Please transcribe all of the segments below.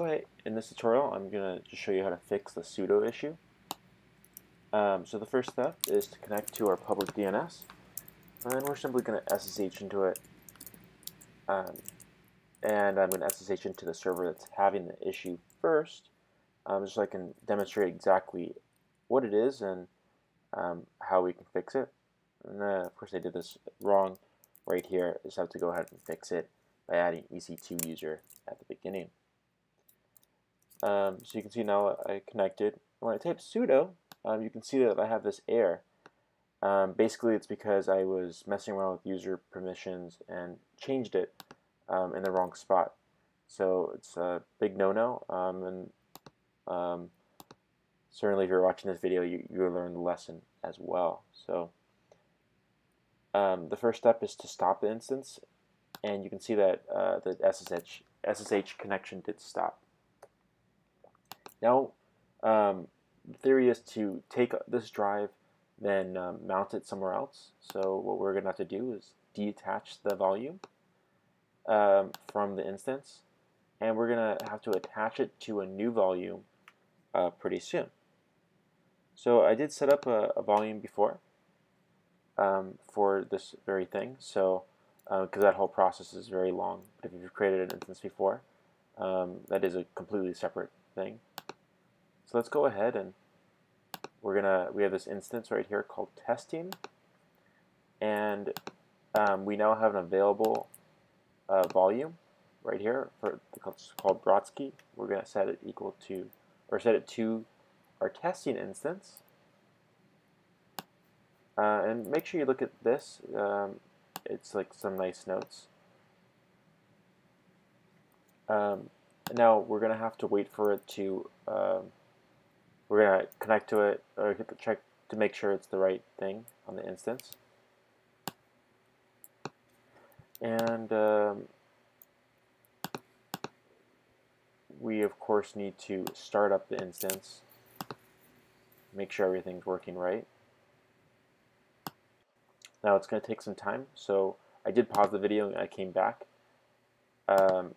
Okay, in this tutorial I'm going to just show you how to fix the sudo issue. Um, so the first step is to connect to our public DNS and we're simply going to SSH into it um, and I'm going to SSH into the server that's having the issue first um, just so I can demonstrate exactly what it is and um, how we can fix it. And uh, of course I did this wrong right here. I just have to go ahead and fix it by adding EC2 user at the beginning. Um, so you can see now I connected. When I type sudo, um, you can see that I have this error. Um, basically, it's because I was messing around with user permissions and changed it um, in the wrong spot. So it's a big no-no, um, and um, certainly if you're watching this video, you, you'll learn the lesson as well. So the first step is to stop the instance, and you can see that uh, the SSH, SSH connection did stop. Now, um, the theory is to take this drive, then um, mount it somewhere else. So what we're going to have to do is detach the volume um, from the instance, and we're going to have to attach it to a new volume uh, pretty soon. So I did set up a, a volume before um, for this very thing, so because uh, that whole process is very long. But if you've created an instance before, um, that is a completely separate thing. So let's go ahead and we're gonna we have this instance right here called testing, and um, we now have an available uh, volume right here for it's called Brotsky. We're gonna set it equal to or set it to our testing instance, uh, and make sure you look at this. Um, it's like some nice notes. Um, now we're gonna have to wait for it to um, we're going to connect to it or check to make sure it's the right thing on the instance. And um, we of course need to start up the instance, make sure everything's working right. Now it's going to take some time, so I did pause the video and I came back. Um,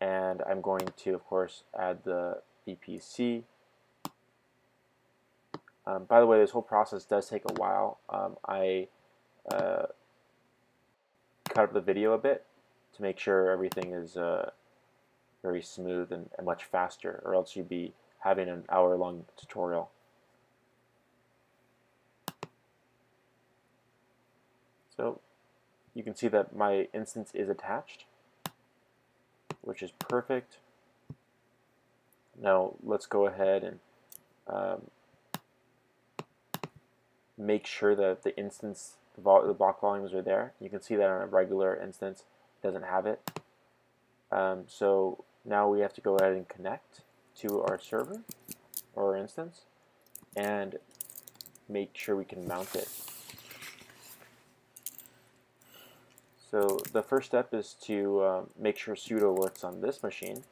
and I'm going to, of course, add the VPC um, by the way, this whole process does take a while. Um, I uh, cut up the video a bit to make sure everything is uh, very smooth and, and, much faster, or else you'd be having an hour-long tutorial. So you can see that my instance is attached, which is perfect. Now let's go ahead and um, make sure that the instance, the, vol the block volumes are there. You can see that on a regular instance, doesn't have it. Um, so now we have to go ahead and connect to our server or our instance and make sure we can mount it. So the first step is to uh, make sure sudo works on this machine,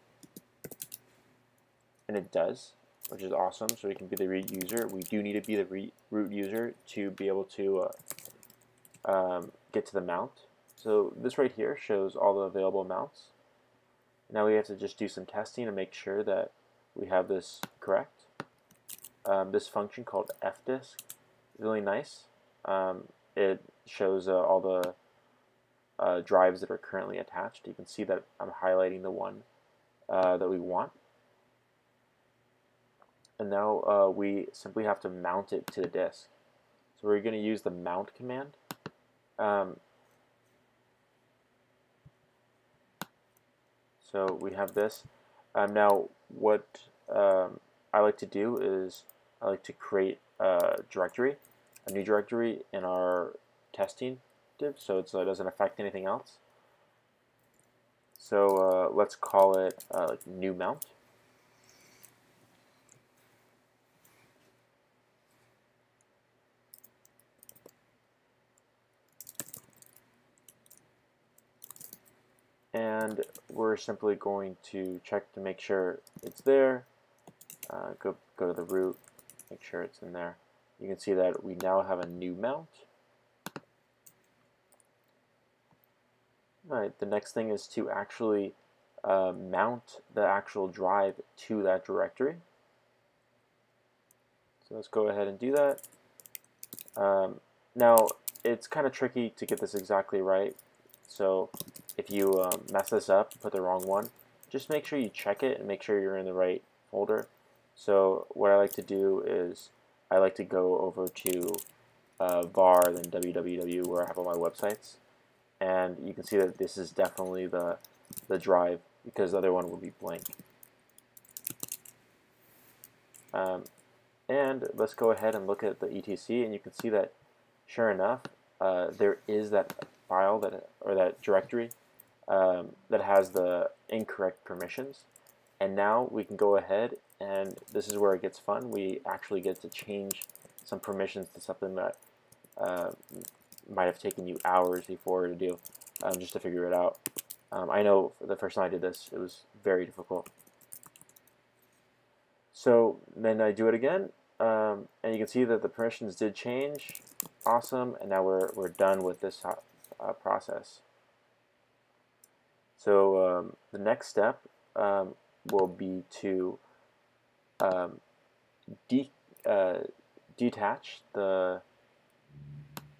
and it does which is awesome. So we can be the root user. We do need to be the root user to be able to uh, um, get to the mount. So this right here shows all the available mounts. Now we have to just do some testing to make sure that we have this correct. Um, this function called fdisk is really nice. Um, it shows uh, all the uh, drives that are currently attached. You can see that I'm highlighting the one uh, that we want and now uh, we simply have to mount it to the disk. So we're going to use the mount command. Um, so we have this. Um, now what um, I like to do is I like to create a directory, a new directory in our testing div so, it doesn't affect anything else. So uh, let's call it uh, new mount. And we're simply going to check to make sure it's there. Uh, go, go to the root, make sure it's in there. You can see that we now have a new mount. Alright, the next thing is to actually uh, mount the actual drive to that directory. So let's go ahead and do that. Um, now, it's kind of tricky to get this exactly right. So if you um, mess this up, put the wrong one, just make sure you check it and make sure you're in the right folder. So what I like to do is I like to go over to uh, var then www where I have all my websites and you can see that this is definitely the the drive because the other one would be blank. Um, and let's go ahead and look at the etc and you can see that sure enough uh, there is that file that or that directory um, that has the incorrect permissions and now we can go ahead and this is where it gets fun we actually get to change some permissions to something that uh, might have taken you hours before to do um, just to figure it out um, I know the first time I did this it was very difficult so then I do it again um, and you can see that the permissions did change. Awesome. And now we're, we're done with this uh, process. So um, the next step um, will be to um, de uh, detach the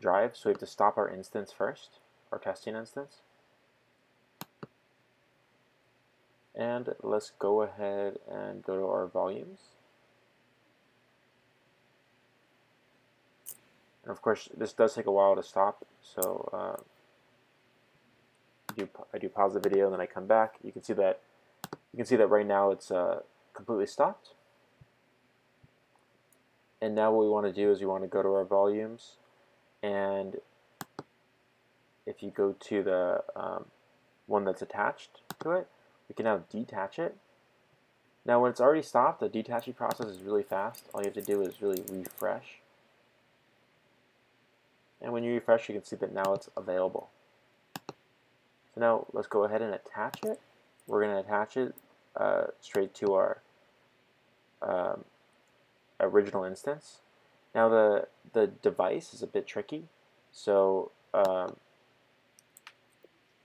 drive. So we have to stop our instance first, our testing instance. And let's go ahead and go to our volumes. And of course, this does take a while to stop, so uh, I, do, I do pause the video and then I come back. You can see that you can see that right now it's uh, completely stopped. And now what we want to do is we want to go to our volumes, and if you go to the um, one that's attached to it, we can now detach it. Now when it's already stopped, the detaching process is really fast. All you have to do is really refresh. And when you refresh, you can see that now it's available. So now let's go ahead and attach it. We're going to attach it uh, straight to our um, original instance. Now the, the device is a bit tricky, so um,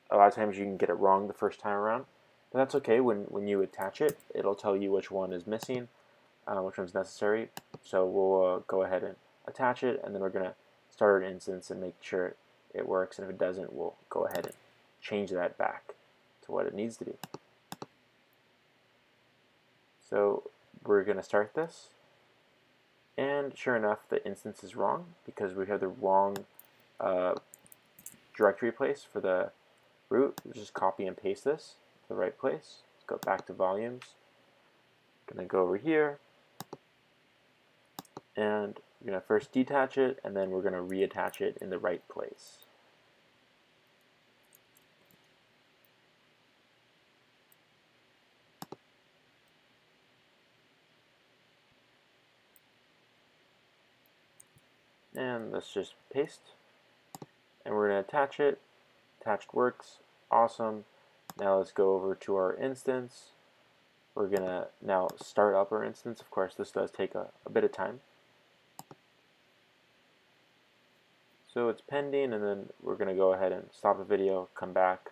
a lot of times you can get it wrong the first time around. But that's okay, when, when you attach it, it'll tell you which one is missing, uh, which one's necessary. So we'll uh, go ahead and attach it, and then we're going to start an instance and make sure it works. And if it doesn't, we'll go ahead and change that back to what it needs to be. So we're going to start this. And sure enough, the instance is wrong because we have the wrong uh, directory place for the root. Let's just copy and paste this to the right place. Let's go back to volumes. Going to go over here. And we're going to first detach it, and then we're going to reattach it in the right place. And let's just paste. And we're going to attach it. Attached works. Awesome. Now let's go over to our instance. We're going to now start up our instance. Of course, this does take a, a bit of time. So it's pending and then we're going to go ahead and stop the video, come back.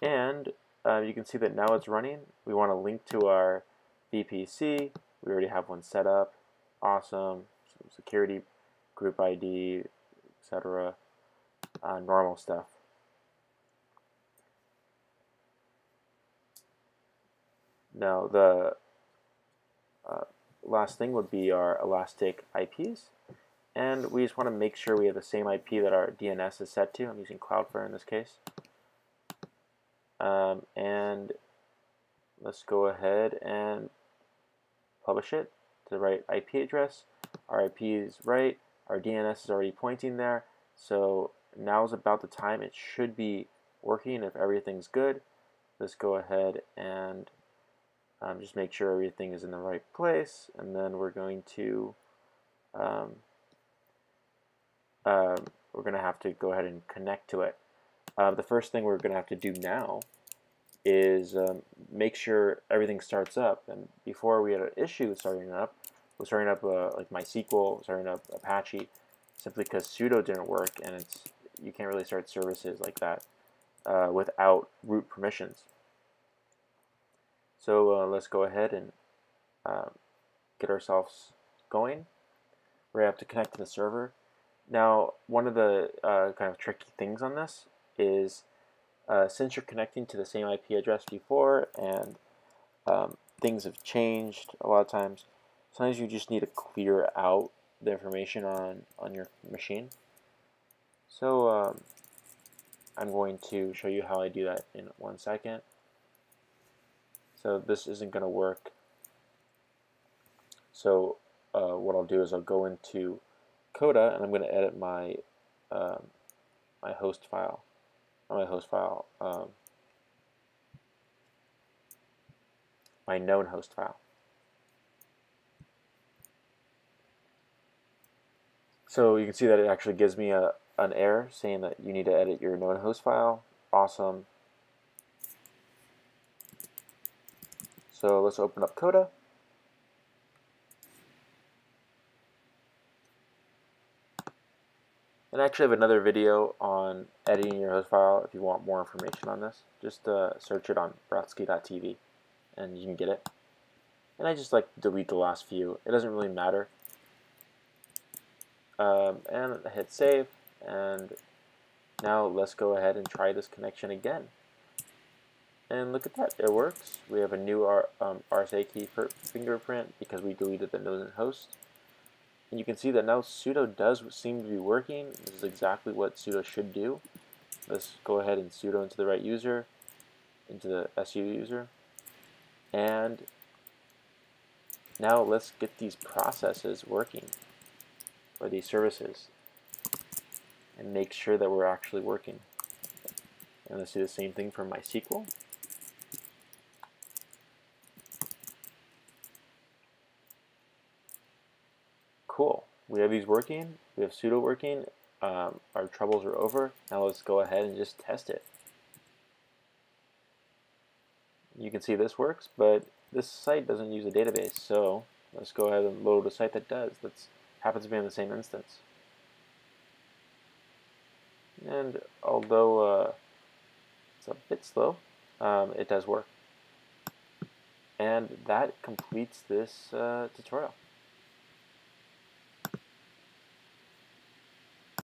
And uh, you can see that now it's running. We want to link to our VPC. We already have one set up. Awesome. Some security, group ID, etc. Uh, normal stuff. Now the uh, last thing would be our elastic IPs. And we just want to make sure we have the same IP that our DNS is set to. I'm using Cloudflare in this case. Um, and let's go ahead and publish it to the right IP address. Our IP is right. Our DNS is already pointing there. So now is about the time it should be working if everything's good. Let's go ahead and um, just make sure everything is in the right place. And then we're going to um, um, we're going to have to go ahead and connect to it. Uh, the first thing we're going to have to do now is um, make sure everything starts up. And before we had an issue with starting up, was starting up uh, like MySQL, starting up Apache, simply because sudo didn't work, and it's you can't really start services like that uh, without root permissions. So uh, let's go ahead and uh, get ourselves going. We're going to have to connect to the server. Now, one of the uh, kind of tricky things on this is uh, since you're connecting to the same IP address before and um, things have changed a lot of times, sometimes you just need to clear out the information on, on your machine. So um, I'm going to show you how I do that in one second. So this isn't going to work. So uh, what I'll do is I'll go into Coda and I'm going to edit my um, my host file, my host file, um, my known host file. So you can see that it actually gives me a, an error saying that you need to edit your known host file. Awesome. So let's open up Coda. And I actually have another video on editing your host file if you want more information on this. Just uh, search it on brotsky.tv and you can get it. And I just like delete the last few. It doesn't really matter. Um, and I hit save and now let's go ahead and try this connection again. And look at that, it works. We have a new R, um, RSA key for fingerprint because we deleted the known host. And you can see that now sudo does seem to be working. This is exactly what sudo should do. Let's go ahead and sudo into the right user, into the SU user. And now let's get these processes working, or these services, and make sure that we're actually working. And let's do the same thing for MySQL. Cool. We have these working. We have sudo working. Um, our troubles are over. Now let's go ahead and just test it. You can see this works, but this site doesn't use a database, so let's go ahead and load a site that does. That happens to be in the same instance. And although uh, it's a bit slow, um, it does work. And that completes this uh, tutorial.